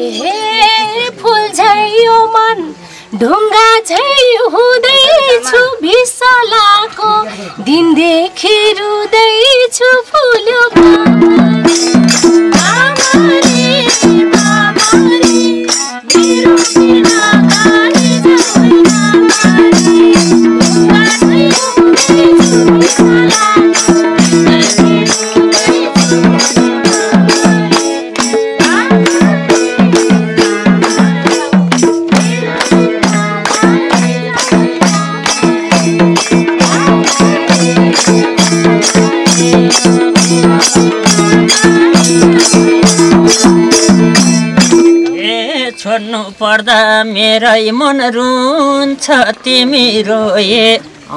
हे फुल झैयो मन ढुङ्गा झै हुँदैछु भिसलाको दिनदेखि रुँदैछु फुल्यो पर्दा मेरै मन रुन्छ तिमी रोए।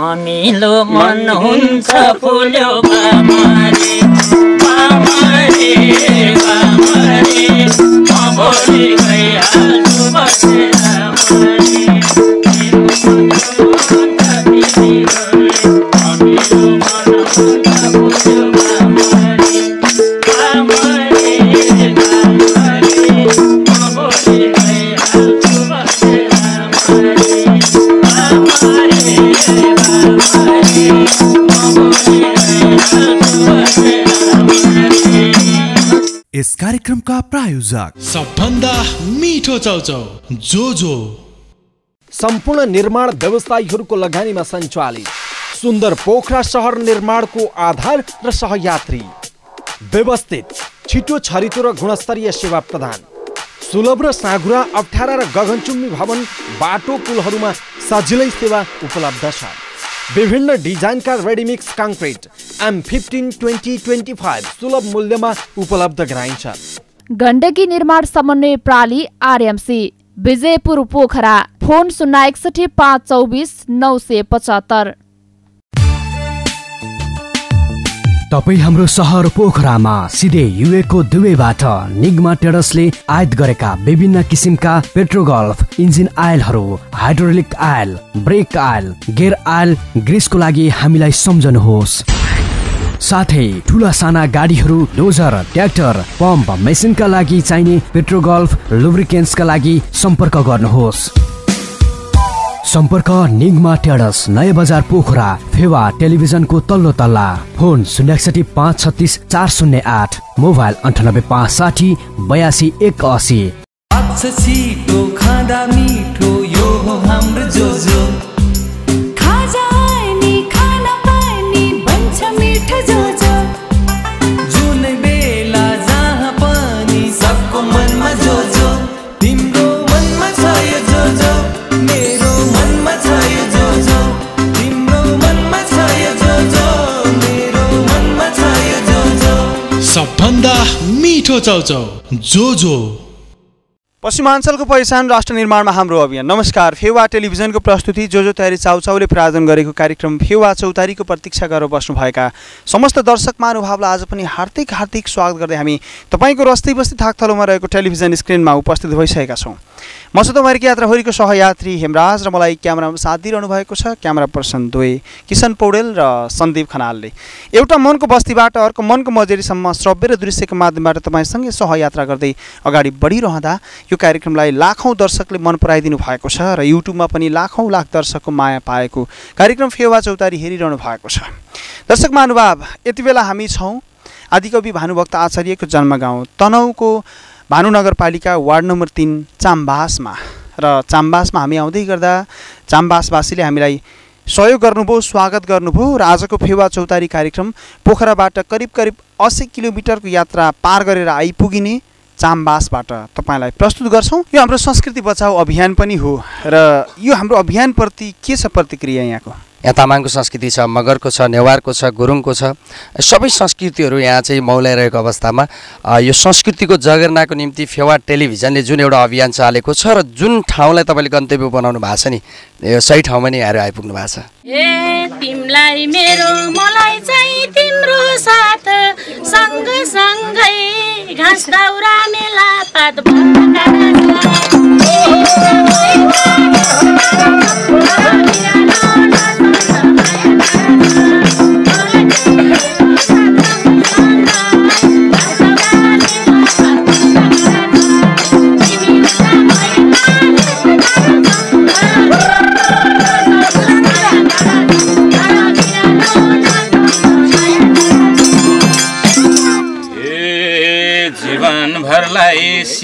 अमिलो मन हुन्छ फुल्यो बामारे बामारे बामारे म कार्यक्रमका प्रायोजक। सबभन्दा मिठो चाउचाउ जो जो सम्पूर्ण निर्माण व्यवसायीहरूको लगानीमा सञ्चालित। सुन्दर पोखरा सहर निर्माणको आधार र सहयात्री। व्यवस्थित छिटो छरितो र गुणस्तरीय सेवा प्रदान। सुलभ र साँघुरा अप्ठ्यारा र गगनचुम्बी भवन बाटो पुलहरूमा सजिलै सेवा उपलब्ध छ। विभिन्न डिजाइनका ready mix concrete M fifteen twenty twenty five सुलभ मूल्यमा उपलब्ध गराइन्छ। गण्डकी निर्माण समन्वय प्रणाली आरएमसी विजयपुर पोखरा फोन शून्य एकसठी पाँच चौबिस नौ सय पचहत्तर। तपाईँ हाम्रो सहर पोखरामा सिधै युएको दुवैबाट निगमा टेडसले आयात गरेका विभिन्न किसिमका Petrogulf engine आयलहरू hydraulic oil brake oil gear oil ग्रिसको लागि हामीलाई सम्झनुहोस्। साथै ठुला साना गाडीहरू डोजर ट्र्याक्टर पम्प मेसिनका लागि चाहिने पेट्रोगल्फ लुब्रिकेन्ट्सका लागि सम्पर्क गर्नुहोस्। सम्पर्क निगमा टेडस नयाँ बजार पोखरा फेवा टेलिभिजनको तल्लो तल्ला फोन शून्य एकसठी पाँच छत्तिस चार शून्य आठ मोबाइल अन्ठानब्बे पाँच साठी बयासी एक असी खाँदा मिठो यो हाम्रो मिठो चाउचाउ। जो जो। पश्चिमाञ्चलको पहिचान राष्ट्र निर्माणमा हाम्रो अभियान। नमस्कार फेवा टेलिभिजनको प्रस्तुति जो जो तयारी चाउचाउले प्रायोजन गरेको कार्यक्रम फेवा चौतारीको प्रतीक्षा गरेर बस्नुभएका समस्त दर्शक महानुभावलाई आज पनि हार्दिक हार्दिक स्वागत गर्दै हामी तपाईँको रस्ती बस्ती थाकथलोमा रहेको टेलिभिजन स्क्रिनमा उपस्थित भइसकेका छौँ। म सतोमारीको यात्राखोरीको सहयात्री हेमराज र मलाई क्यामेरामा साथ दिइरहनु भएको छ। क्यामेरा पर्सन द्वे किसन पौडेल र सन्दीप खनालले। एउटा मनको बस्तीबाट अर्को मनको मजेरीसम्म श्रव्य र दृश्यको माध्यमबाट तपाईँसँगै सहयात्रा गर्दै अगाडि बढिरहँदा यो कार्यक्रमलाई लाखौँ दर्शकले मन पराइदिनु भएको छ र युट्युबमा पनि लाखौँ लाख दर्शकको माया पाएको कार्यक्रम फेवा चौतारी हेरिरहनु भएको छ। दर्शक महानुभाव यति बेला हामी छौँ। आदिकवि भानुभक्त आचार्यको जन्मगाउँ तनहुको भानु नगरपालिका वार्ड नम्बर तिन चाम्बासमा। र चाम्बासमा हामी आउँदै गर्दा चाम्बासवासीले हामीलाई सहयोग गर्नुभयो स्वागत गर्नुभयो र आजको फेवा चौतारी कार्यक्रम पोखराबाट करिब करिब अस्सी किलोमिटरको यात्रा पार गरेर आइपुगिने चाम्बासबाट तपाईँलाई प्रस्तुत गर्छौँ। यो हाम्रो संस्कृति बचाउ अभियान पनि हो र यो हाम्रो अभियानप्रति के छ प्रतिक्रिया यहाँको? यहाँ तामाङको संस्कृति छ मगरको छ नेवारको छ गुरुङको छ। सबै संस्कृतिहरू यहाँ चाहिँ मौलाइरहेको अवस्थामा। यो संस्कृतिको जगेर्नाको निम्ति फेवा टेलिभिजनले जुन एउटा अभियान चालेको छ र जुन ठाउँलाई तपाईँले गन्तव्य बनाउनु भएको छ नि यो सही ठाउँमा नै आएर आइपुग्नु भएको छ। तिमलाई मेरो मलाई चाहिँ तिम्रो साथ सँग सँगै घाँस दाउरा मेला पात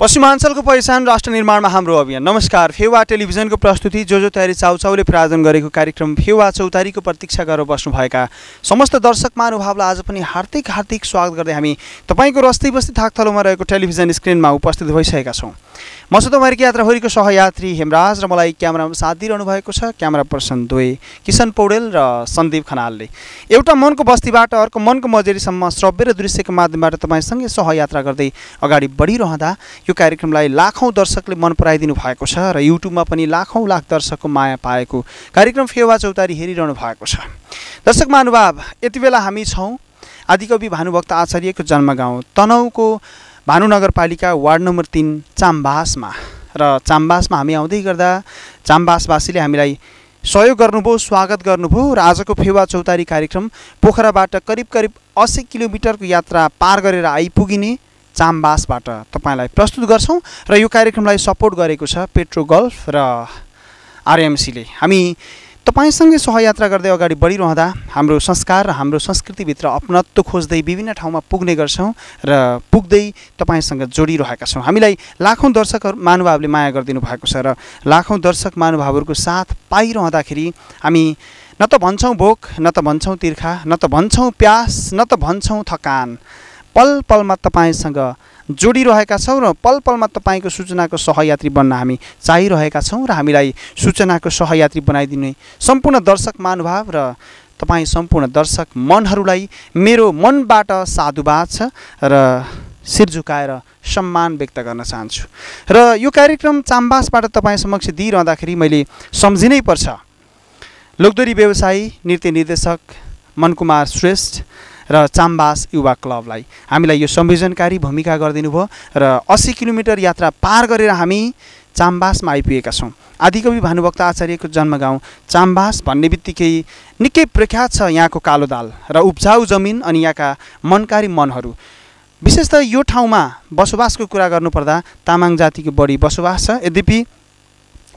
पश्चिमाञ्चलको पहिचान राष्ट्र निर्माणमा हाम्रो अभियान। नमस्कार फेवा टेलिभिजनको प्रस्तुति जो जो तयारी चाउचाउले प्रायोजन गरेको कार्यक्रम फेवा चौतारीको प्रतीक्षा गरेर बस्नुभएका समस्त दर्शक महानुभावलाई आज पनि हार्दिक हार्दिक स्वागत गर्दै हामी तपाईँको रस्ती बस्ती थाकथलोमा रहेको टेलिभिजन स्क्रिनमा उपस्थित भइसकेका छौँ। म छ तपाईँहरूको यात्राभरिको सहयात्री हेमराज र मलाई क्यामेरामा साथ दिइरहनु भएको छ क्यामेरा पर्सन दुवै किसन पौडेल र सन्दीप खनालले। एउटा मनको बस्तीबाट अर्को मनको मजेरीसम्म श्रव्य र दृश्यको माध्यमबाट तपाईँसँगै सहयात्रा गर्दै अगाडि बढिरहँदा यो कार्यक्रमलाई लाखौँ दर्शकले मन पराइदिनु भएको छ र युट्युबमा पनि लाखौँ लाख दर्शकको माया पाएको कार्यक्रम फेवा चौतारी हेरिरहनु भएको छ। दर्शक महानुभाव यति बेला हामी छौँ। आदिकवि भानुभक्त आचार्यको जन्मगाउँ तनहुको भानु नगरपालिका वार्ड नम्बर तिन चाम्बासमा। र चाम्बासमा हामी आउँदै गर्दा चाम्बासवासीले हामीलाई सहयोग गर्नुभयो स्वागत गर्नुभयो र आजको फेवा चौतारी कार्यक्रम पोखराबाट करिब करिब असी किलोमिटरको यात्रा पार गरेर आइपुगिने चाम्बासबाट तपाईँलाई प्रस्तुत गर्छौँ र यो कार्यक्रमलाई सपोर्ट गरेको छ पेट्रो गल्फ र आरएमसीले। हामी तपाईँसँगै सहयात्रा गर्दै अगाडि बढिरहँदा हाम्रो संस्कार र हाम्रो संस्कृतिभित्र अपनत्व खोज्दै विभिन्न ठाउँमा पुग्ने गर्छौँ र पुग्दै तपाईँसँग जोडिरहेका छौँ। हामीलाई लाखौँ दर्शकहरू महानुभावले माया गरिदिनु भएको छ र लाखौँ दर्शक महानुभावहरूको साथ पाइरहँदाखेरि हामी न त भन्छौँ भोक न त भन्छौँ तिर्खा न त भन्छौँ प्यास न त भन्छौँ थकान। पल पलमा तपाईँसँग जोडिरहेका छौँ र पल पलमा तपाईँको सूचनाको सहयात्री बन्न हामी चाहिरहेका छौँ र हामीलाई सूचनाको सहयात्री बनाइदिने सम्पूर्ण दर्शक महानुभाव र तपाईँ सम्पूर्ण दर्शक मनहरूलाई मेरो मनबाट साधुवाद छ र शिर झुकाएर सम्मान व्यक्त गर्न चाहन्छु। र यो कार्यक्रम चाम्बासबाट तपाईँ समक्ष दिइरहँदाखेरि मैले सम्झिनै पर्छ। लोकदोरी व्यवसायी नृत्य निर्देशक मनकुमार श्रेष्ठ र चाम्बास युवा क्लबलाई। हामीलाई यो संयोजनकारी भूमिका गरिदिनु भयो र असी किलोमिटर यात्रा पार गरेर हामी चाम्बासमा आइपुगेका छौँ। आदिकवि भानुभक्त आचार्यको जन्मगाउँ चाम्बास भन्ने बित्तिकै निकै प्रख्यात छ यहाँको कालो दाल र उब्जाउ जमिन अनि यहाँका मनकारी मनहरू। विशेष त यो ठाउँमा बसोबासको कुरा गर्नुपर्दा तामाङ जातिको बढी बसोबास छ। यद्यपि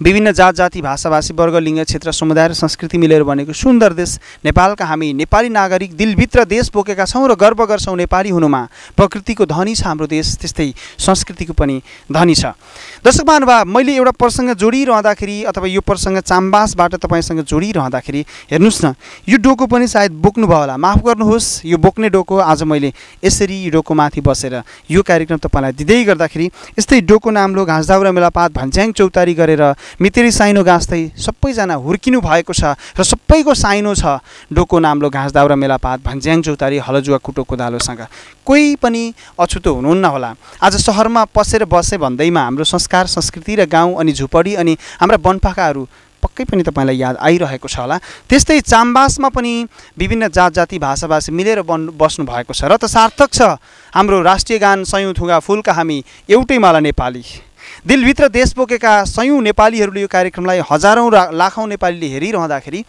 विभिन्न जात जाति भाषाभाषी वर्ग लिङ्ग क्षेत्र समुदाय र संस्कृति मिलेर बनेको सुन्दर देश नेपालका हामी नेपाली नागरिक दिलभित्र देश बोकेका छौँ र गर्व गर्छौँ नेपाली हुनुमा। प्रकृतिको धनी छ हाम्रो देश त्यस्तै संस्कृतिको पनि धनी छ। दर्शक महानुभाव मैले एउटा प्रसङ्ग जोडिरहँदाखेरि अथवा यो प्रसङ्ग चाम्बासबाट तपाईँसँग जोडिरहँदाखेरि हेर्नुहोस् न यो डोको पनि सायद बोक्नुभयो होला। माफ गर्नुहोस् यो बोक्ने डोको आज मैले यसरी डोकोमाथि बसेर यो कार्यक्रम तपाईँलाई दिँदै गर्दाखेरि यस्तै डोको नाम्लो घाँसदाउरा मेलापात भन्ज्याङ चौतारी गरेर मितेरी साइनो गाँच्दै सबैजना हुर्किनु भएको छ र सबैको साइनो छ। डोको नाम्लो घाँस दाउरा मेलापात भन्ज्याङ चौतारी हलजुवा कुटो कोदालोसँग। कोही पनि अछुतो हुनुहुन्न होला। आज सहरमा पसेर बसे भन्दैमा हाम्रो संस्कार संस्कृति र गाउँ अनि झुपडी अनि हाम्रा वनपाखाहरू पक्कै पनि तपाईँलाई याद आइरहेको छ होला। त्यस्तै चाम्बासमा पनि विभिन्न जात जाति भाषाभाषी मिलेर बन् बस्नु भएको छ र त सार्थक छ। हाम्रो राष्ट्रिय गान सयौँ थुगा फुलका हामी एउटै माला नेपाली। दिलभित्र देश बोकेका सयौँ नेपालीहरूले यो कार्यक्रमलाई हजारौँ लाखौँ नेपालीले हेरिरहँदाखेरि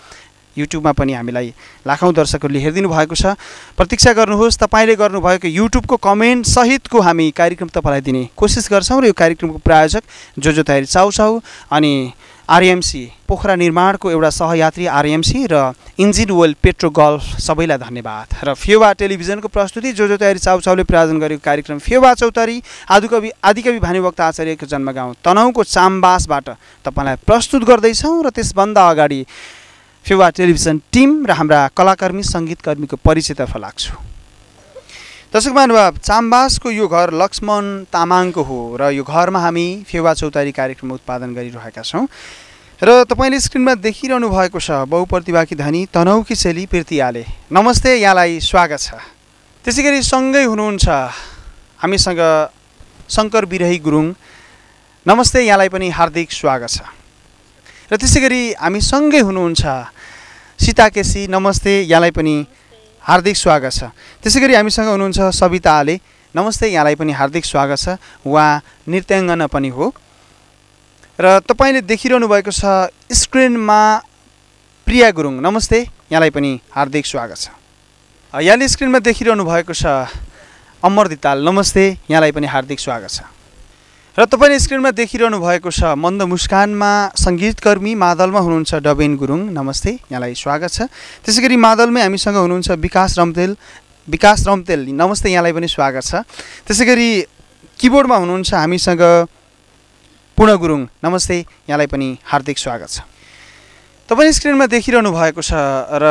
युट्युबमा पनि हामीलाई लाखौँ दर्शकहरूले हेरिदिनु भएको छ। प्रतीक्षा गर्नुहोस् तपाईँले गर्नुभएको युट्युबको कमेन्ट सहितको हामी कार्यक्रम तपाईँलाई दिने कोसिस गर्छौँ र यो कार्यक्रमको प्रायोजक जो जो तयारी चाउचाउ अनि आरएमसी पोखरा निर्माणको एउटा सहयात्री आरएमसी र इन्जिन वेल पेट्रो गल्फ सबैलाई धन्यवाद। र फेवा टेलिभिजनको प्रस्तुति जो जो तयारी चाउचाउले प्रायोजन गरेको कार्यक्रम फेवा चौतारी आदिकवि आदिकवि भानुभक्त आचार्यको जन्मगाउँ तनहुको चाम्बासबाट तपाईँलाई प्रस्तुत गर्दैछौँ र त्यसभन्दा अगाडि फेवा टेलिभिजन टिम र हाम्रा कलाकर्मी सङ्गीतकर्मीको परिचयतर्फ लाग्छु। दर्शक महानुभाव चाम्बासको यो घर लक्ष्मण तामाङको हो र यो घरमा हामी फेवा चौतारी कार्यक्रम उत्पादन गरिरहेका छौँ। र तपाईँले स्क्रिनमा देखिरहनु भएको छ बहुप्रतिभाकी धनी तनहुकी शैली प्रीतियाले। नमस्ते यहाँलाई स्वागत छ। त्यसै गरी सँगै हुनुहुन्छ हामीसँग शङ्कर बिरही गुरुङ। नमस्ते यहाँलाई पनि हार्दिक स्वागत छ। र त्यसै गरी हामी सँगै हुनुहुन्छ सीता केसी नमस्ते यहाँलाई पनि हार्दिक स्वागत छ। त्यसै गरी हामीसँग हुनुहुन्छ सविता आले। नमस्ते यहाँलाई पनि हार्दिक स्वागत छ। उहाँ नृत्याङ्गना पनि हो। र तपाईँले देखिरहनु भएको छ स्क्रिनमा प्रिया गुरुङ। नमस्ते यहाँलाई पनि हार्दिक स्वागत छ। यहाँले स्क्रिनमा देखिरहनु भएको छ अमर दिताल। नमस्ते यहाँलाई पनि हार्दिक स्वागत छ। र तपाईँले स्क्रिनमा देखिरहनु भएको छ मन्द मुस्कानमा सङ्गीतकर्मी मादलमा हुनुहुन्छ डबेन गुरुङ। नमस्ते यहाँलाई स्वागत छ। त्यसै गरी मादलमै हामीसँग हुनुहुन्छ विकास रम्तेल विकास रम्तेल। नमस्ते यहाँलाई पनि स्वागत छ। त्यसै गरी किबोर्डमा हुनुहुन्छ हामीसँग पूर्ण गुरुङ। नमस्ते यहाँलाई पनि हार्दिक स्वागत छ। तपाईँ स्क्रिनमा देखिरहनु भएको छ र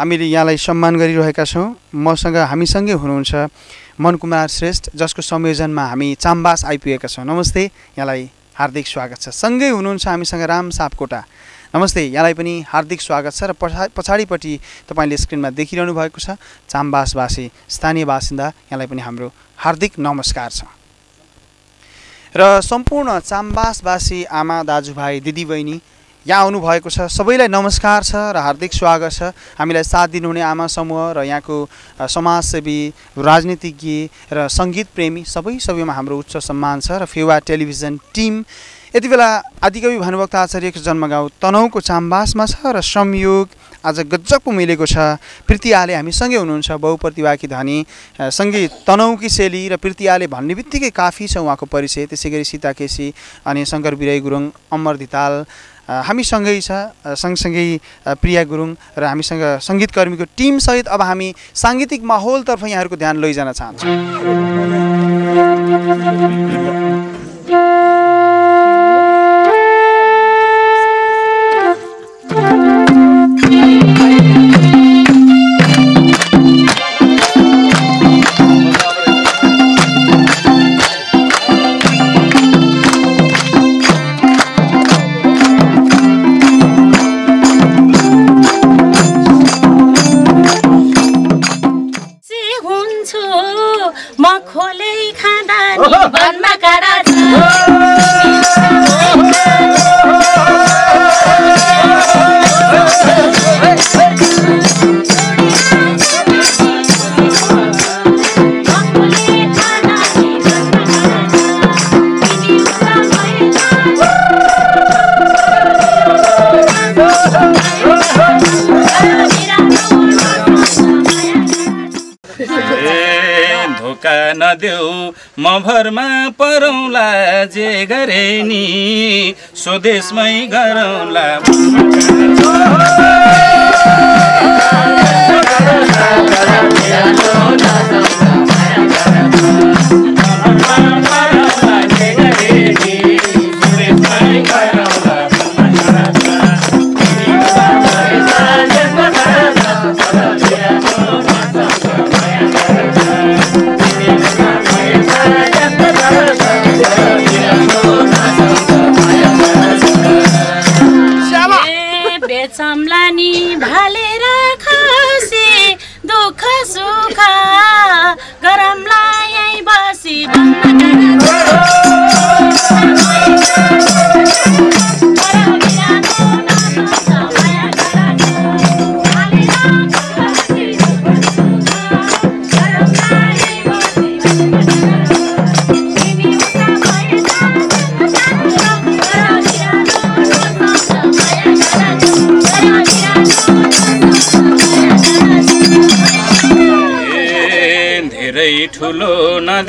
हामीले यहाँलाई सम्मान गरिरहेका छौँ। मसँग हामीसँगै हुनुहुन्छ मनकुमार श्रेष्ठ जसको संयोजनमा हामी चाम्बास आइपुगेका छौँ। नमस्ते यहाँलाई हार्दिक स्वागत छ। सँगै हुनुहुन्छ हामीसँग राम सापकोटा। नमस्ते यहाँलाई पनि हार्दिक स्वागत छ र पछा पछाडिपट्टि तपाईँले स्क्रिनमा देखिरहनु भएको छ चाम्बासवासी स्थानीय बासिन्दा यहाँलाई पनि हाम्रो हार्दिक नमस्कार छ। र सम्पूर्ण चाम्बासवासी आमा दाजुभाइ दिदीबहिनी यहाँ आउनुभएको छ। सबैलाई नमस्कार छ र हार्दिक स्वागत छ। हामीलाई साथ दिनुहुने आमा समूह र यहाँको समाजसेवी राजनीतिज्ञ र सङ्गीत प्रेमी सबै सबैमा हाम्रो उच्च सम्मान छ र फेवा टेलिभिजन टिम। यति बेला आदिकवि भानुभक्त आचार्यको जन्मगाउँ तनहुको चाम्बासमा छ र संयोग आज गजब मिलेको छ। प्रीति आले हामीसँगै हुनुहुन्छ। बहुप्रतिभाकी धनी सँगै तनहुकी शैली र प्रीति आले भन्ने बित्तिकै काफी छ उहाँको परिचय। त्यसै गरी सीता केसी अनि शङ्कर बिराई गुरुङ अमर धिताल हामीसँगै छ सँगसँगै प्रिया गुरुङ र हामीसँग सङ्गीतकर्मीको टिमसहित अब हामी साङ्गीतिक माहौलतर्फ यहाँहरूको ध्यान लैजान चाहन्छौँ। भरमा परौँला जे गरे नि स्वदेशमै गरौँला।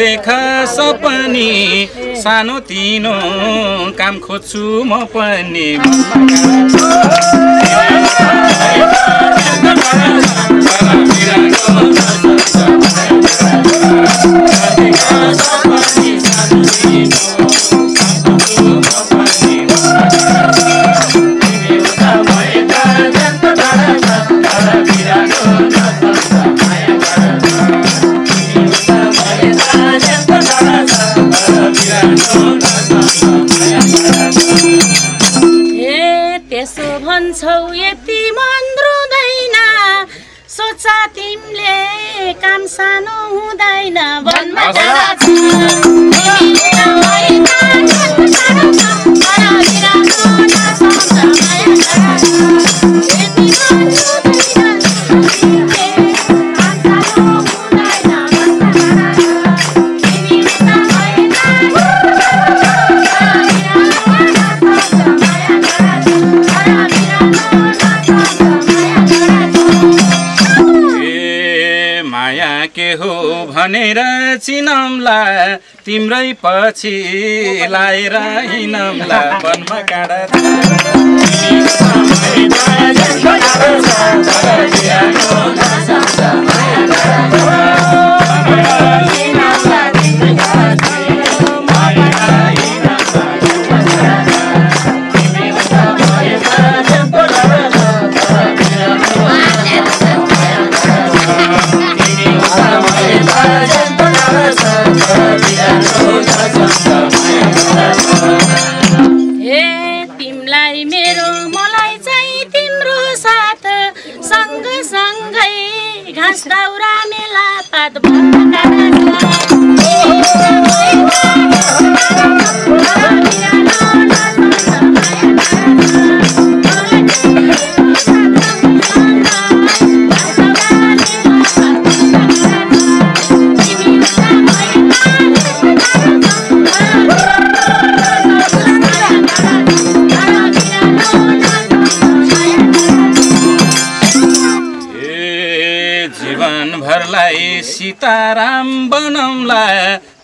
नदेखा सपनी सानो तिनो काम खोज्छु म पनि। तिम्रै पछि लाएर हिँडौला वनमा काँडा मेला पात भन्न ए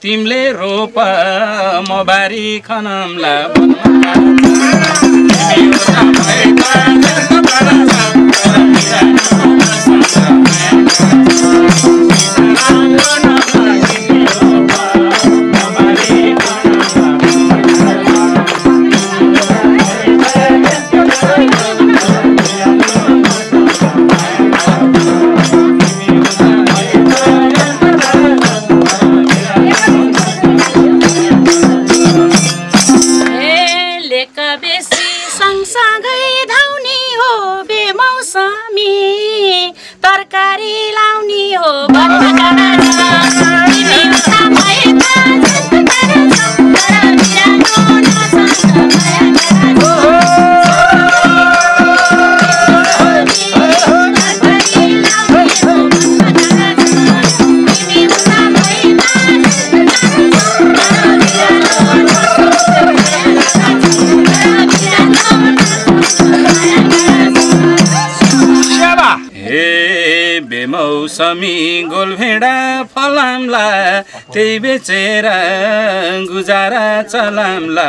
तिमीले रोप म बारी खनौला हे बेमौसमी गोलभेडा फलामला त्यही बेचेर गुजारा चलामला।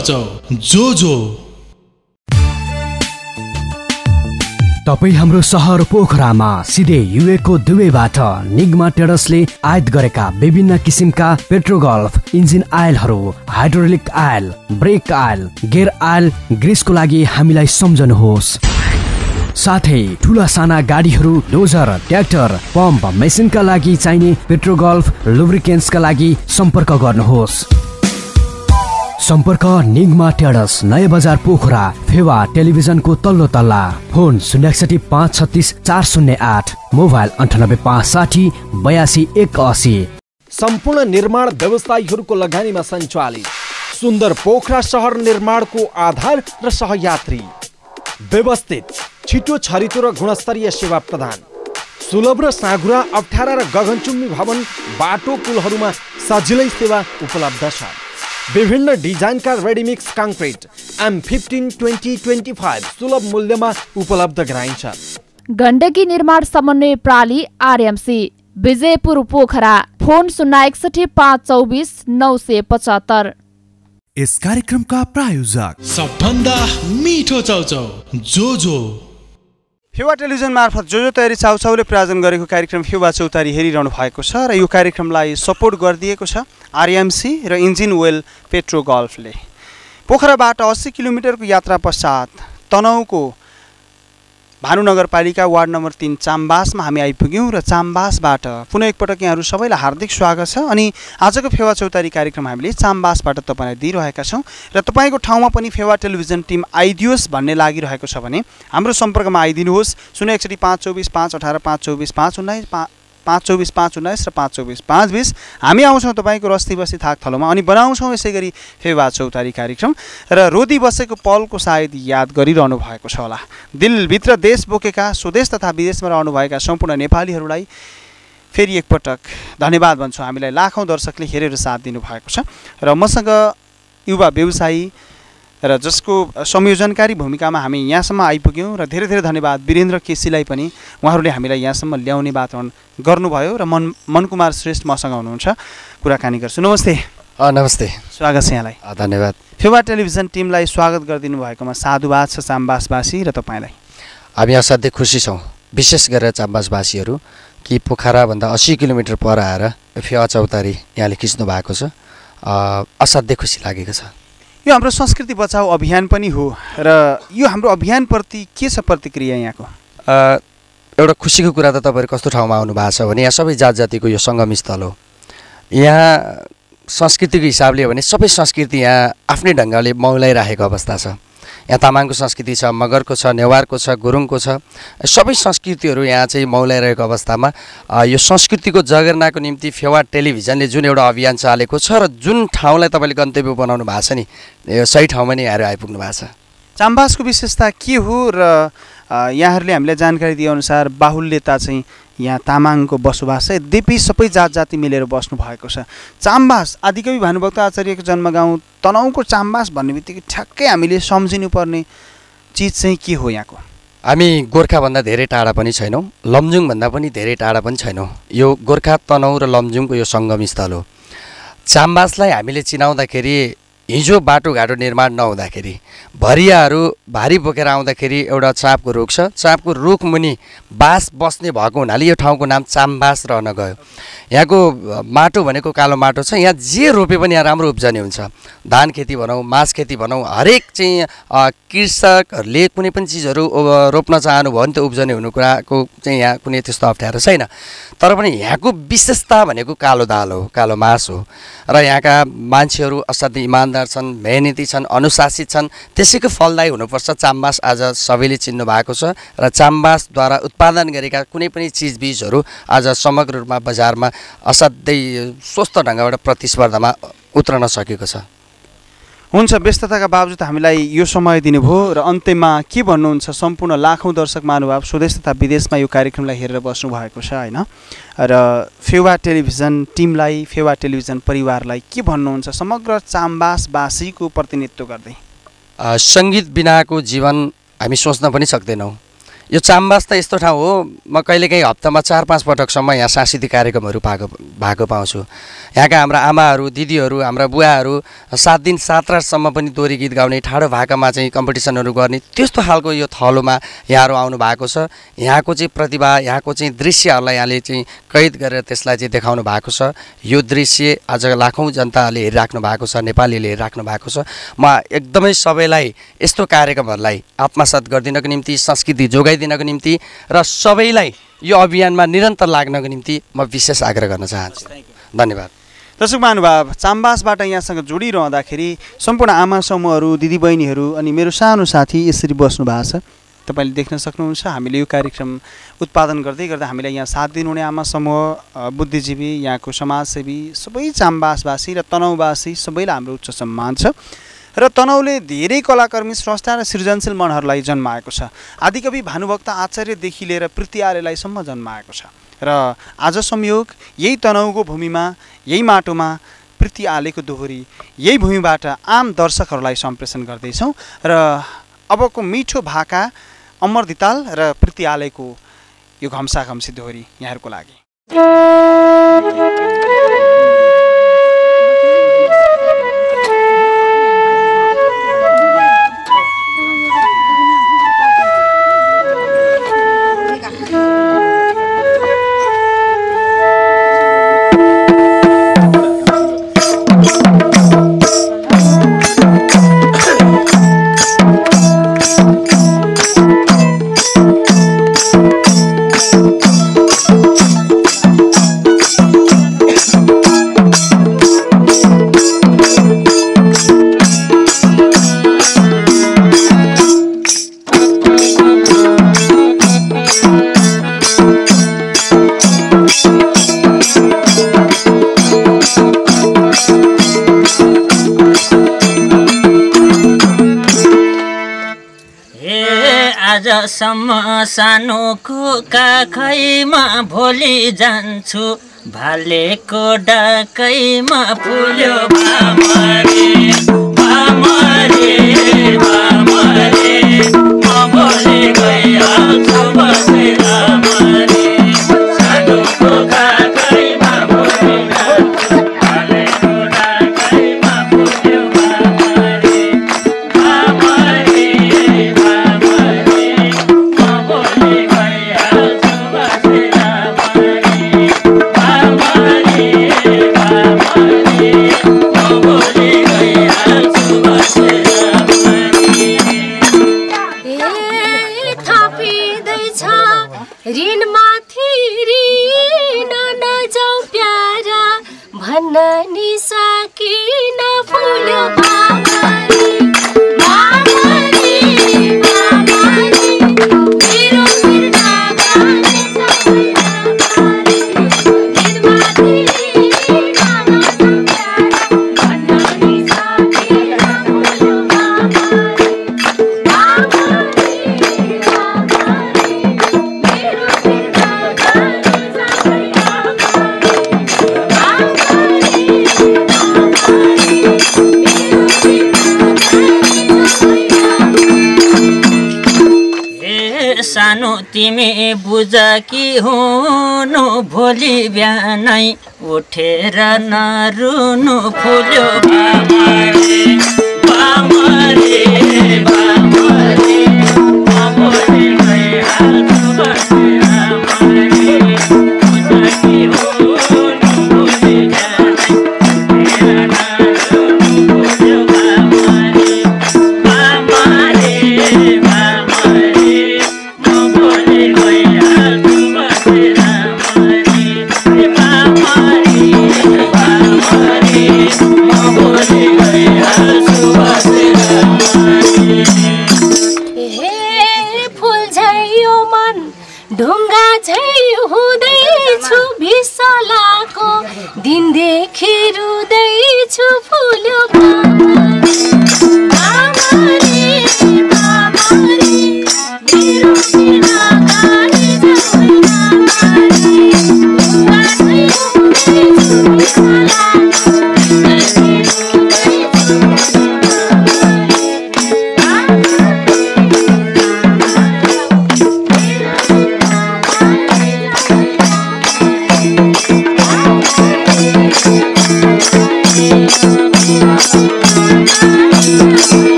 चाउचाउ जो जो। तपाईँ हाम्रो सहर पोखरामा सिधै युएको दुवैबाट निगमा टेडसले आयात गरेका विभिन्न किसिमका Petrogulf engine आयलहरू hydraulic oil brake oil gear oil ग्रिसको लागि हामीलाई सम्झनुहोस्। साथै ठुला साना गाडीहरू डोजर ट्र्याक्टर पम्प मेसिनका लागि चाहिने पेट्रोगल्फ लुब्रिकेन्ट्सका लागि सम्पर्क गर्नुहोस्। सम्पर्क निगमा ट्याडस नयाँ बजार पोखरा फेवा टेलिभिजनको तल्लो तल्ला फोन शून्य एकसठी पाँच छत्तिस चार शून्य आठ मोबाइल अन्ठानब्बे पाँच साठी बयासी एक असी। सम्पूर्ण निर्माण व्यवसायीहरूको लगानीमा सञ्चालित। सुन्दर पोखरा सहर निर्माणको आधार र सहयात्री। व्यवस्थित छिटो छरितो र गुणस्तरीय सेवा प्रदान। सुलभ र साँघुरा अप्ठ्यारा र गगनचुम्बी भवन बाटो पुलहरूमा सजिलै सेवा उपलब्ध छ। विभिन्न डिजाइनका ready mix concrete M fifteen twenty twenty five सुलभ मूल्यमा उपलब्ध गराइन्छ। गण्डकी निर्माण समन्वय प्रणाली आरएमसी विजयपुर पोखरा फोन शून्य एकसठी पाँच चौबिस नौ सय पचहत्तर। यस कार्यक्रमका प्रायोजक। सबभन्दा मिठो चाउचाउ जो जो फेवा टेलिभिजन मार्फत जो जो तयारी चाउचाउले प्रायोजन गरेको कार्यक्रम फेवा चौतारी हेरिरहनु भएको छ र यो कार्यक्रमलाई सपोर्ट गरिदिएको छ आरएमसी र इन्जिन वेल पेट्रो गल्फले पोखराबाट अस्सी किलोमिटरको यात्रा पश्चात तनहुको भानु नगरपालिका वार्ड नम्बर तिन चाम्बासमा हामी आइपुग्यौँ र चाम्बासबाट पुनः एकपटक यहाँहरू सबैलाई हार्दिक स्वागत छ। अनि आजको फेवा चौतारी कार्यक्रम हामीले चाम्बासबाट तपाईँलाई दिइरहेका छौँ र तपाईँको ठाउँमा पनि फेवा टेलिभिजन टिम आइदियोस् भन्ने लागिरहेको छ भने हाम्रो सम्पर्कमा आइदिनुहोस्। शून्य एकसठी पाँच चौबिस पाँच अठार पाँच चौबिस पाँच उन्नाइस पा पाँच चौबिस पाँच उन्नाइस र पाँच चौबिस पाँच बिस। हामी आउँछौँ तपाईँको रस्ती बस्ती थाक थलोमा अनि बनाउँछौँ यसै गरी फेवा चौतारी कार्यक्रम। र रोदी बसेको पलको सायद याद गरिरहनु भएको छ होला। दिलभित्र देश बोकेका स्वदेश तथा विदेशमा रहनुभएका सम्पूर्ण नेपालीहरूलाई फेरि एकपटक धन्यवाद भन्छु। हामीलाई लाखौँ दर्शकले हेरेर साथ दिनुभएको छ। र मसँग युवा व्यवसायी र जसको संयोजनकारी भूमिकामा हामी यहाँसम्म आइपुग्यौँ र धेरै धेरै धन्यवाद। वीरेन्द्र केसीलाई पनि उहाँहरूले हामीलाई यहाँसम्म ल्याउने वातावरण गर्नुभयो र मन मनकुमार श्रेष्ठ मसँग हुनुहुन्छ। कुराकानी गर्छु। नमस्ते। नमस्ते। स्वागत छ यहाँलाई। धन्यवाद। फेवा टेलिभिजन टिमलाई स्वागत गरिदिनु भएकोमा साधुवाद छ चाम्बासवासी र तपाईँलाई। हामी असाध्यै खुसी छौँ। विशेष गरेर चाम्बासवासीहरू कि पोखराभन्दा अस्सी किलोमिटर पर आएर फेवा चौतारी यहाँले खिच्नु भएको छ। असाध्यै खुसी लागेको छ। यो हाम्रो संस्कृति बचाउ अभियान पनि हो र यो हाम्रो अभियानप्रति के छ प्रतिक्रिया यहाँको? एउटा खुसीको कुरा त तपाईँहरू कस्तो ठाउँमा आउनु भएको छ भने यहाँ सबै जात जातिको यो सङ्गम स्थल हो। यहाँ संस्कृतिको हिसाबले हो भने सबै संस्कृति यहाँ आफ्नै ढङ्गले मौलाइराखेको अवस्था छ। यहाँ तामाङको संस्कृति छ मगरको छ नेवारको छ गुरुङको छ। सबै संस्कृतिहरू यहाँ चाहिँ मौलाइरहेको अवस्थामा यो संस्कृतिको जगेर्नाको निम्ति फेवा टेलिभिजनले जुन एउटा अभियान चालेको छ र जुन ठाउँलाई तपाईँले गन्तव्य बनाउनु भएको छ नि यो सही ठाउँमा नै यहाँहरू आइपुग्नु भएको छ। चाम्बासको विशेषता के हो र यहाँहरूले हामीलाई जानकारी दिएअनुसार बाहुल्यता चाहिँ यहाँ तामाङको बसोबास छ यद्यपि सबै जात जाति मिलेर बस्नु भएको छ। चाम्बास आदिकवि भानुभक्त आचार्यको जन्मगाउँ तनहुको चाम्बास भन्ने बित्तिकै ठ्याक्कै हामीले सम्झिनुपर्ने चिज चाहिँ के हो यहाँको? हामी गोर्खाभन्दा धेरै टाढा पनि छैनौँ लमजुङभन्दा पनि धेरै टाढा पनि छैनौँ। यो गोर्खा तनहु र लमजुङको यो सङ्गम स्थल हो। चाम्बासलाई हामीले चिनाउँदाखेरि हिजो बाटोघाटो निर्माण नहुँदाखेरि भरियाहरू भारी बोकेर आउँदाखेरि एउटा चाँपको रुख छ। चाँपको रुख मुनि बाँस बस्ने भएको हुनाले यो ठाउँको नाम चाम्बास रहन गयो। यहाँको माटो भनेको कालो माटो छ। यहाँ जे रोपे पनि यहाँ राम्रो उब्जनी हुन्छ। धान खेती भनौँ मास खेती भनौँ हरेक चाहिँ कृषकहरूले कुनै पनि चिजहरू रोप्न चाहनुभयो भने त्यो उब्जनी हुनु कुराको चाहिँ यहाँ कुनै त्यस्तो अप्ठ्यारो छैन। तर पनि यहाँको विशेषता भनेको कालो दाल हो कालो मास हो। र यहाँका मान्छेहरू असाध्यै इमान्दार छन् मेहनती छन् अनुशासित छन् त्यसैको फलदायी हुनुपर्छ। चाम्बास आज सबैले चिन्नु भएको छ र चाम्बासद्वारा उत्पादन गरेका कुनै पनि चिजबिजहरू आज समग्र रूपमा बजारमा असाध्यै स्वस्थ ढङ्गबाट प्रतिस्पर्धामा उत्रन सकेको छ। हुन्छ व्यस्तताका बावजुद हामीलाई यो समय दिनुभयो र अन्त्यमा के भन्नुहुन्छ सम्पूर्ण लाखौँ दर्शक महानुभाव स्वदेश तथा विदेशमा यो कार्यक्रमलाई हेरेर बस्नु भएको छ होइन? र फेवा टेलिभिजन टिमलाई फेवा टेलिभिजन परिवारलाई के भन्नुहुन्छ समग्र चाम्बासवासीको प्रतिनिधित्व गर्दै? सङ्गीत बिनाको जीवन हामी सोच्न पनि सक्दैनौँ। यो चाम्बास त यस्तो ठाउँ हो। म कहिलेकाहीँ हप्तामा चार पाँच पटकसम्म यहाँ सांस्कृतिक कार्यक्रमहरू पाएको भएको पाउँछु। यहाँका हाम्रा आमाहरू दिदीहरू हाम्रा बुवाहरू सात दिन सात रातसम्म पनि दोहोरी गीत गाउने ठाडो भाकामा चाहिँ कम्पिटिसनहरू गर्ने त्यस्तो खालको यो थलोमा यहाँहरू आउनु भएको छ। यहाँको चाहिँ प्रतिभा यहाँको चाहिँ दृश्यहरूलाई यहाँले चाहिँ कैद गरेर त्यसलाई चाहिँ देखाउनु भएको छ। यो दृश्य आज लाखौँ जनताले हेरिराख्नु भएको छ नेपालीले हेरिराख्नु भएको छ। म एकदमै सबैलाई यस्तो कार्यक्रमहरूलाई आत्मसात गरिदिनको निम्ति संस्कृति जोगाइदिनको निम्ति र सबैलाई यो अभियानमा निरन्तर लाग्नको निम्ति म विशेष आग्रह गर्न चाहन्छु। धन्यवाद। दर्शक महानुभाव चाम्बासबाट यहाँसँग जोडिरहँदाखेरि सम्पूर्ण आमा समूहहरू दिदीबहिनीहरू अनि मेरो सानो साथी यसरी बस्नु भएको छ। तपाईँले देख्न सक्नुहुन्छ हामीले यो कार्यक्रम उत्पादन गर्दै गर्दा हामीलाई यहाँ साथ दिनुहुने आमा समूह बुद्धिजीवी यहाँको समाजसेवी सबै चाम्बासवासी र तनहुवासी सबैलाई हाम्रो उच्च सम्मान छ। र तनहुले धेरै कलाकर्मी स्रष्टा र सृजनशील मनहरूलाई जन्माएको छ। आदिकवि भानुभक्त आचार्यदेखि लिएर प्रीति आर्यलाईसम्म जन्माएको छ। र आज संयोग यही तनहुको भूमिमा यही माटोमा प्रीति आलेको दोहोरी यही भूमिबाट आम दर्शकहरूलाई सम्प्रेषण गर्दैछौँ। र अबको मिठो भाका अमर दिताल र प्रीति आलेको यो घम्सा घम्सी दोहोरी यहाँहरूको लागि। आजसम्म सानोको काखैमा भोलि जान्छु। भालेको डाकैमा फुल्यो कि हुनु भोलि बिहानै उठेर नरुनु फुल्यो बामरे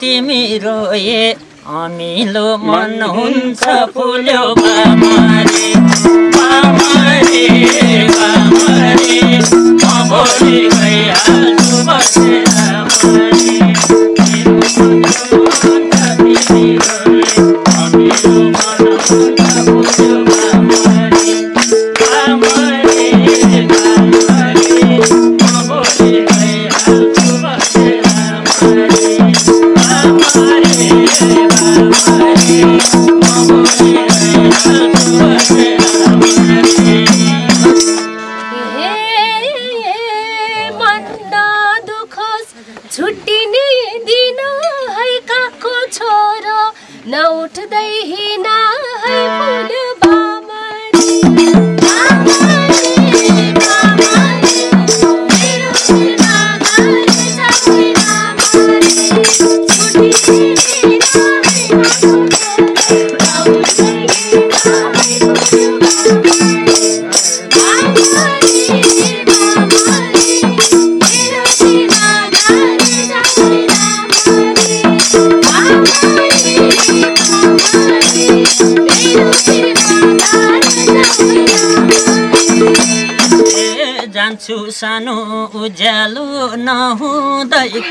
तिमी रोए अमिलो मन हुन्छ फुल्यो बामरे बामरे बामरे। म भोलि गइहाल्छु बसेर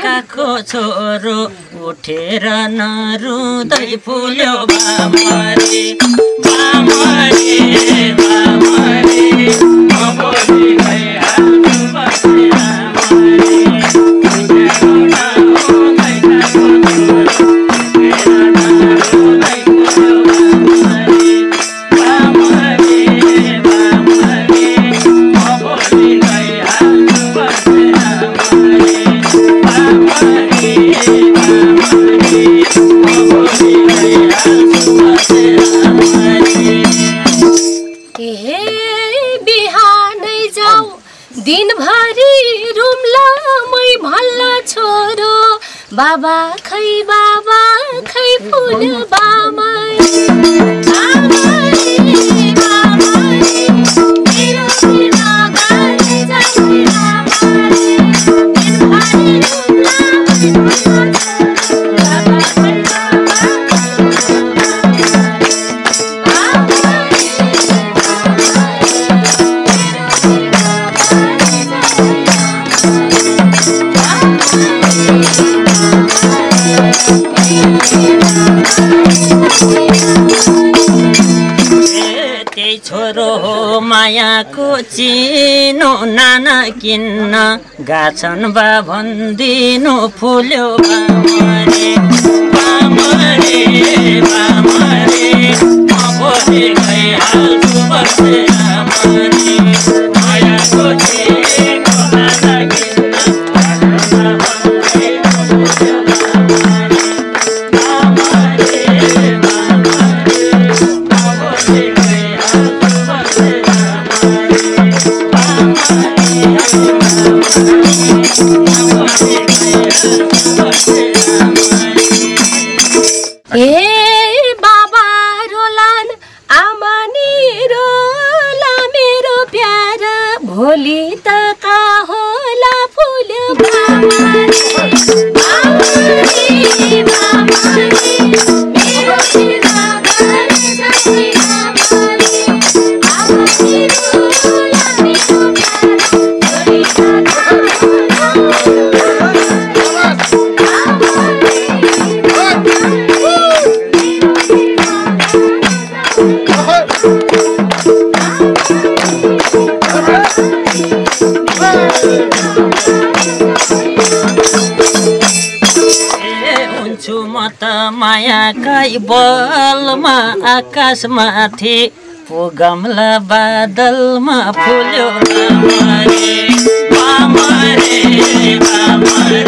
काको छोरो उठेर नरुँदै फुल्यो बाबा दिनभरि रुम्ला मै भल्ला छोरो। बाबा खै बाबा खै फुल बामा मायाको चिनो नाना किन्न गाछन् बा भन्दिनु फुल्यो बामरे बामरे बामरे बसे मायाको मायाकै बलमा आकाशमाथि पो गमला बादलमा फुल्यो बामरे बामरे बामरे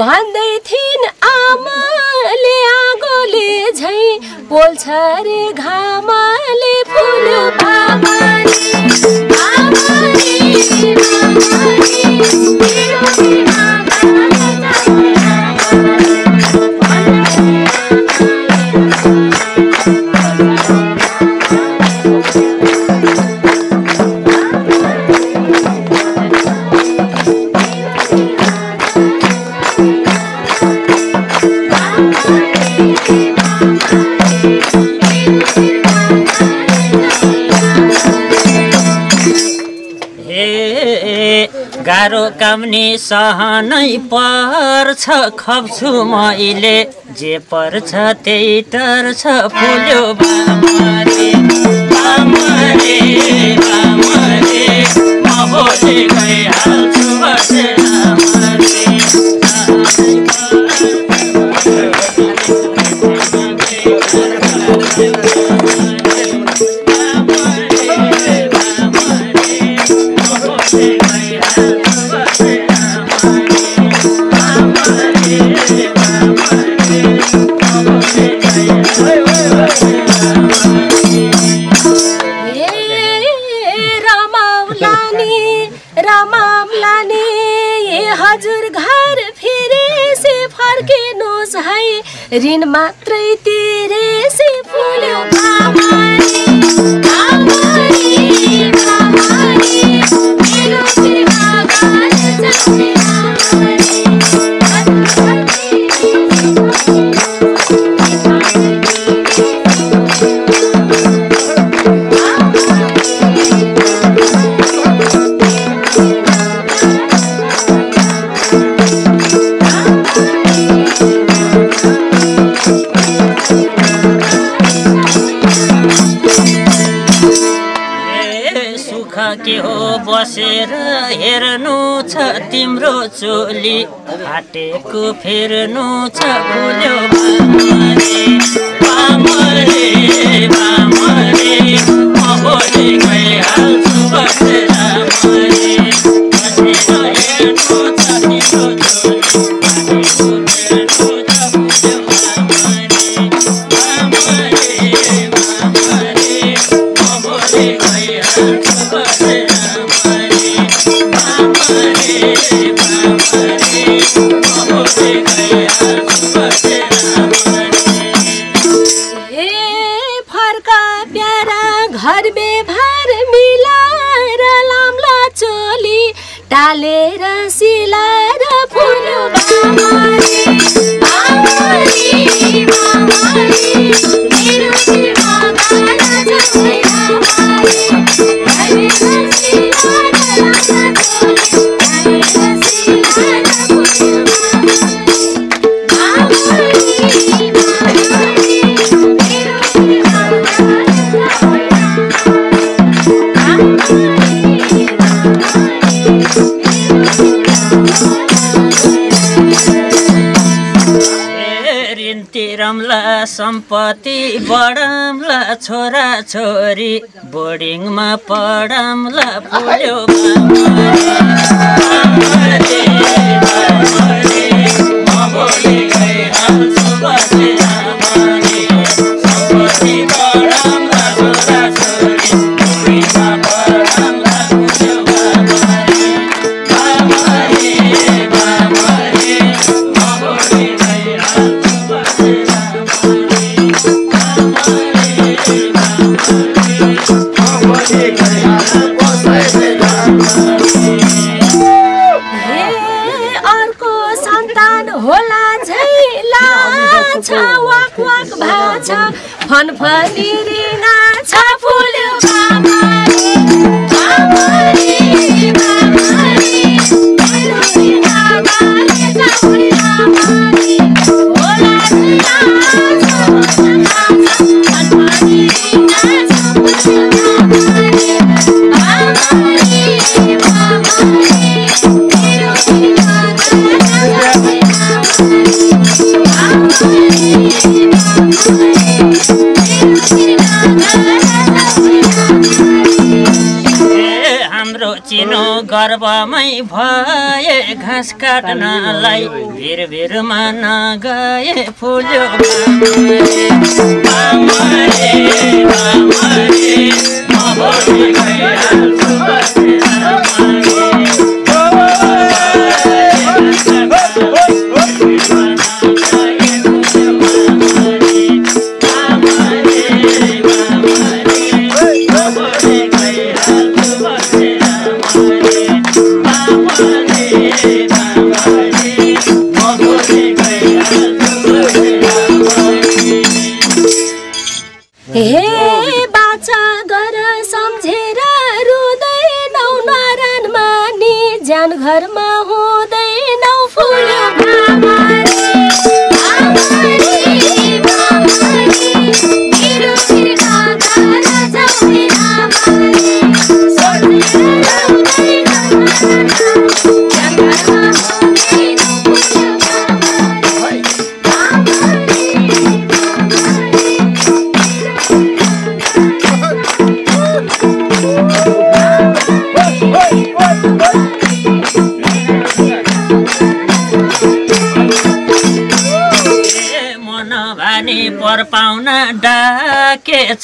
बाँध दे पाउने सहनै पर्छ खप्छु मैले। जे पर्छ त्यही तर्छ फुल्यो बामरे बामरे बामरे म भोलि गइहाल्छु बसेर हेर्नु छ तिम्रो चोली। फाटेको फेर्नु छ बामरे बामरे छोरा छोरी बोर्डिङमा पढाउँला फुल्यो Thank. घाँस काट्नलाई भिर भिरमा नगए फुल्यो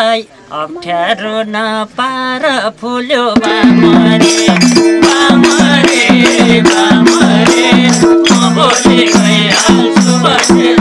मलाई अप्ठ्यारो नपार फुल्यो बामरे बामरे बामरे म बोले गए आसु बसेर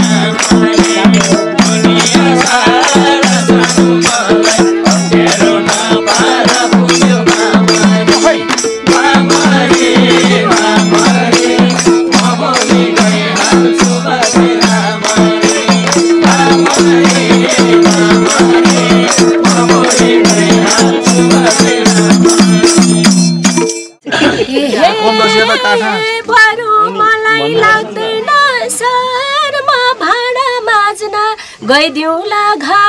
मलाई लाग्दैन शर्मा भाँडा माझ्न गइदिउँला घा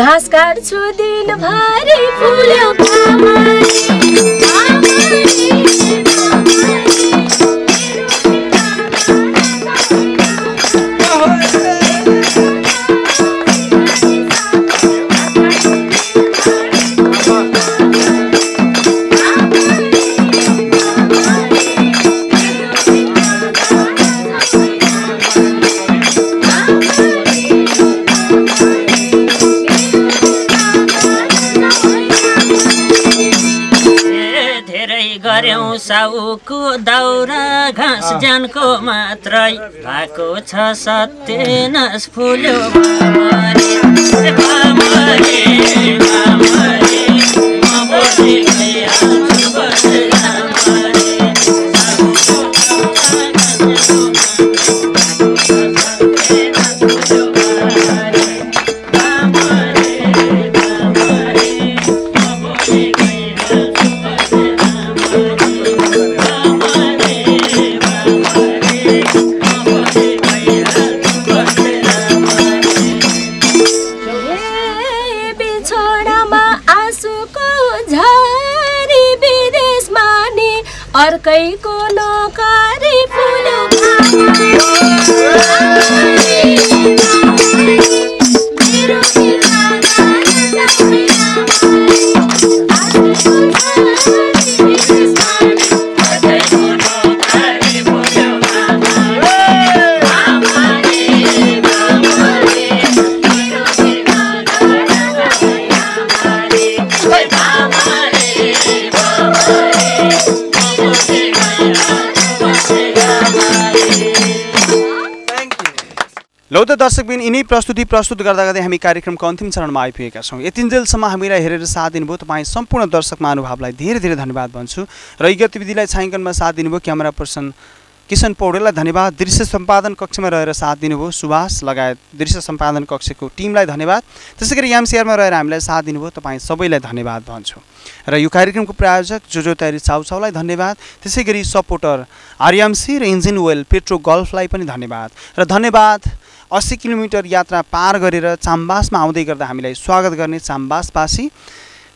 घाँस काट्छु दिनभरि फुल्यो दाउरा घाँस ज्यानको मात्रै भएको छ सत्यनाश फुल्यो प्रस्तुति प्रस्तुत गर्दा गर्दै हामी कार्यक्रमको अन्तिम चरणमा आइपुगेका छौँ। यतिन्जेलसम्म हामीलाई हेरेर साथ दिनुभयो। तपाईँ सम्पूर्ण दर्शक महानुभावलाई धेरै धेरै धन्यवाद भन्छु। र यी गतिविधिलाई छायाङ्कनमा साथ दिनुभयो क्यामेरा पर्सन किसन पौडेललाई धन्यवाद। दृश्य सम्पादन कक्षमा रहेर साथ दिनुभयो सुभाष लगायत। दृश्य सम्पादन कक्षको टिमलाई धन्यवाद। त्यसै गरी एमसिआरमा रहेर हामीलाई साथ दिनुभयो। तपाईँ सबैलाई धन्यवाद भन्छु। र यो कार्यक्रमको प्रायोजक जोजो तयारी चाउचाउलाई धन्यवाद। त्यसै गरी सपोर्टर आर्यामसी र इन्जिन वेल पेट्रो गल्फलाई पनि धन्यवाद। र धन्यवाद। अस्सी किलोमिटर यात्रा पार गरेर चाम्बासमा आउँदै गर्दा हामीलाई स्वागत गर्ने चाम्बासवासी।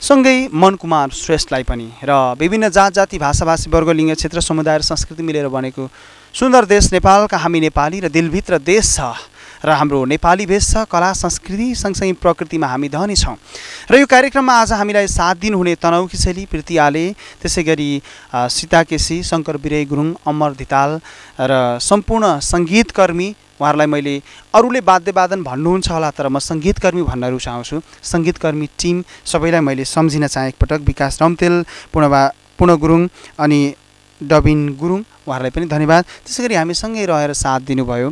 सँगै मनकुमार श्रेष्ठलाई पनि र विभिन्न जात जाति भाषाभाषी वर्ग लिङ्ग क्षेत्र समुदाय र संस्कृति मिलेर बनेको सुन्दर देश नेपालका हामी नेपाली र दिलभित्र देश छ र हाम्रो नेपाली भेष छ कला संस्कृति सँगसँगै प्रकृतिमा हामी धनी छौँ। र यो कार्यक्रममा आज हामीलाई साथ दिनुहुने तनौ किसेली प्रीति आले त्यसै गरी सीता केसी शङ्कर बिरय गुरुङ अमर धिताल र सम्पूर्ण सङ्गीतकर्मी उहाँहरूलाई मैले अरूले वाद्यवादन भन्नुहुन्छ होला तर म सङ्गीतकर्मी भन्न रुचाउँछु। सङ्गीतकर्मी टिम सबैलाई मैले सम्झिन चाहेँ। एकपटक विकास रम्तेल पूर्णबा पूर्ण गुरुङ अनि डबिन गुरुङ उहाँहरूलाई पनि धन्यवाद। त्यसै गरी हामीसँगै रहेर साथ दिनुभयो।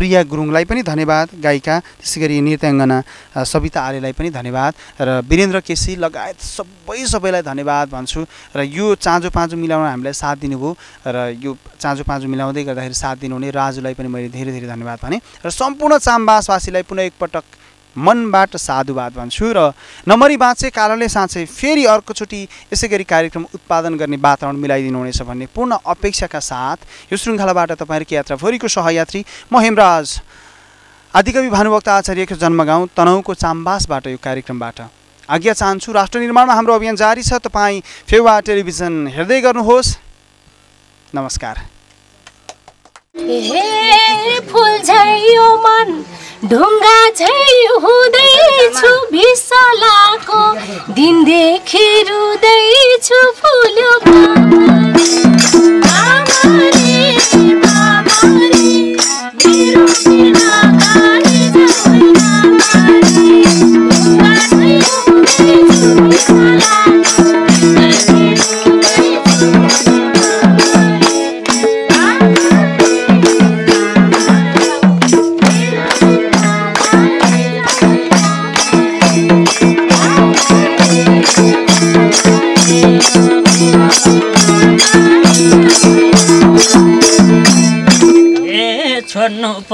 प्रिया गुरुङलाई पनि धन्यवाद गायिका। त्यसै गरी नृत्याङ्गना सविता आर्यलाई पनि धन्यवाद र वीरेन्द्र केसी लगायत सबै सबैलाई धन्यवाद भन्छु र यो चाँजो पाँजो मिलाउन हामीलाई साथ दिनुभयो र यो चाँजो पाँजो मिलाउँदै गर्दाखेरि साथ दिनुहुने राजुलाई पनि मैले धेरै धेरै धन्यवाद भने र सम्पूर्ण चाम्बासवासीलाई पुनः एकपटक मनबाट साधुवाद भन्छु र नमरी बाँचे कालोले साँचे फेरि अर्कोचोटि यसै गरी कार्यक्रम उत्पादन गर्ने वातावरण मिलाइदिनु हुनेछ भन्ने पूर्ण अपेक्षाका साथ यो श्रृङ्खलाबाट तपाईँहरूको यात्राभरिको सहयात्री म हेमराज आदिकवि भानुभक्त आचार्यको जन्मगाउँ तनहुको चाम्बासबाट यो कार्यक्रमबाट। आज्ञा चाहन्छु राष्ट्र निर्माणमा हाम्रो अभियान जारी छ। तपाईँ फेवा टेलिभिजन हेर्दै गर्नुहोस्। नमस्कार। हे फुल झैयो मन ढुङ्गा झै हुँदैछु भिसलाको दिनदेखि रुँदैछु फुल्यो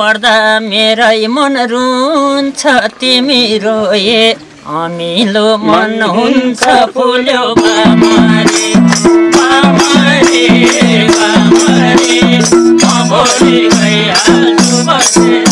पर्दा मेरै मन रुन्छ तिमी रोए अमिलो मन हुन्छ फुल्यो बामारे बामारे बामारे म भोलि गइहाल्छु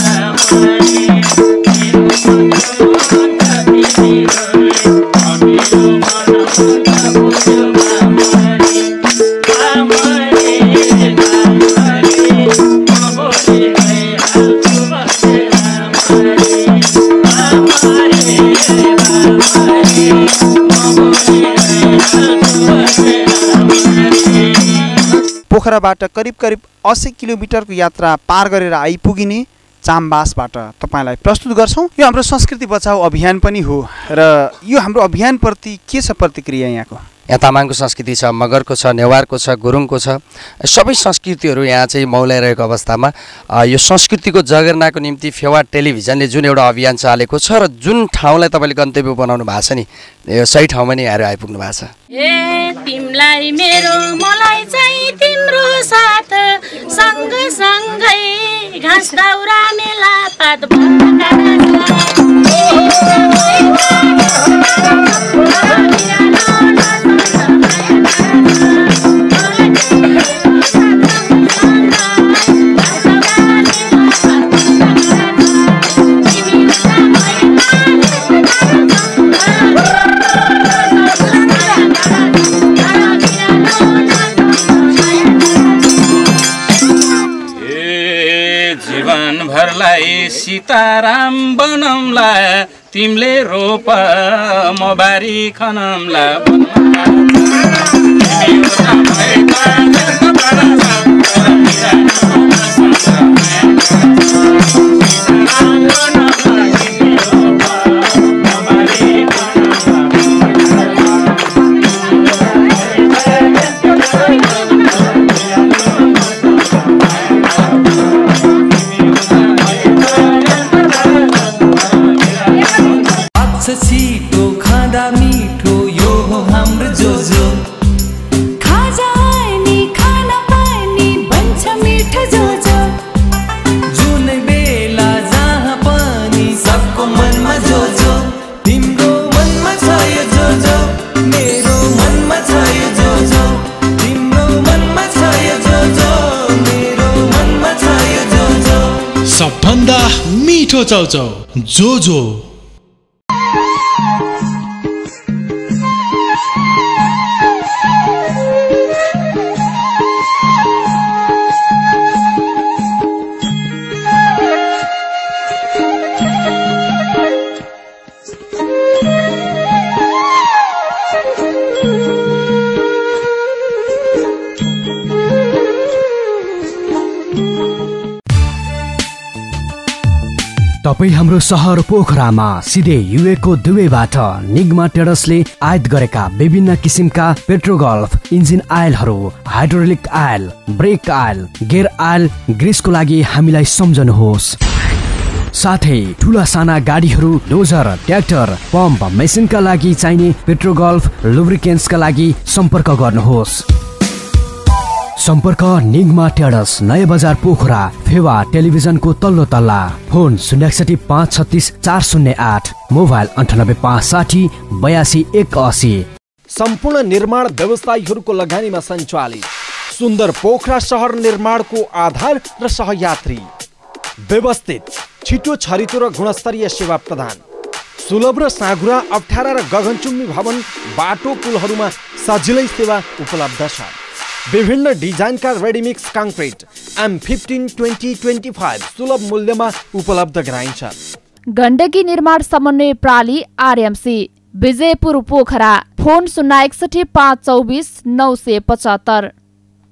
पोखराबाट करिब करिब अस्सी किलोमिटरको यात्रा पार गरेर आइपुगिने चामबासबाट तपाईँलाई प्रस्तुत गर्छौँ। यो हाम्रो संस्कृति बचाउ अभियान पनि हो र यो हाम्रो अभियानप्रति के छ प्रतिक्रिया यहाँको? यहाँ तामाङको संस्कृति छ मगरको छ नेवारको छ गुरुङको छ। सबै संस्कृतिहरू यहाँ चाहिँ मौलाइरहेको अवस्थामा। यो संस्कृतिको जगेर्नाको निम्ति फेवा टेलिभिजनले जुन एउटा अभियान चालेको छ र जुन ठाउँलाई तपाईँले गन्तव्य बनाउनु भएको छ नि यो सही ठाउँमा नै यहाँहरू आइपुग्नु भएको छ। ए तिमलाई मेरो मलाई चाहिँ तिम्रो साथ सँग घाँस दाउरा मेला पात सीताराम बनौला तिमीले रोप म बारी खनौला भन्दा मिठो चाउचाउ जो जो तपाईँ हाम्रो सहर पोखरामा सिधै युएको दुवैबाट निगमा टेडसले आयात गरेका विभिन्न किसिमका Petrogulf engine आयलहरू hydraulic oil brake oil gear oil ग्रिसको लागि हामीलाई सम्झनुहोस्। साथै ठुला साना गाडीहरू डोजर ट्र्याक्टर पम्प मेसिनका लागि चाहिने पेट्रोगल्फ लुब्रिकेन्ट्सका लागि सम्पर्क गर्नुहोस्। सम्पर्क निगमा टेडस नयाँ बजार पोखरा फेवा टेलिभिजनको तल्लो तल्ला फोन शून्य एकसठी पाँच छत्तिस चार शून्य आठ मोबाइल अन्ठानब्बे पाँच साठी बयासी एक असी। सम्पूर्ण निर्माण व्यवसायीहरूको लगानीमा सञ्चालित। सुन्दर पोखरा सहर निर्माणको आधार र सहयात्री। व्यवस्थित छिटो छरितो र गुणस्तरीय सेवा प्रदान। सुलभ र साँघुरा अप्ठ्यारा र गगनचुम्बी भवन बाटो पुलहरूमा सजिलै सेवा उपलब्ध छ। विभिन्न डिजाइनका ready mix concrete M fifteen twenty twenty five सुलभ मूल्यमा उपलब्ध गराइन्छ। गण्डकी निर्माण समन्वय प्रणाली आरएमसी विजयपुर पोखरा फोन शून्य एकसठी पाँच चौबिस नौ सय पचहत्तर।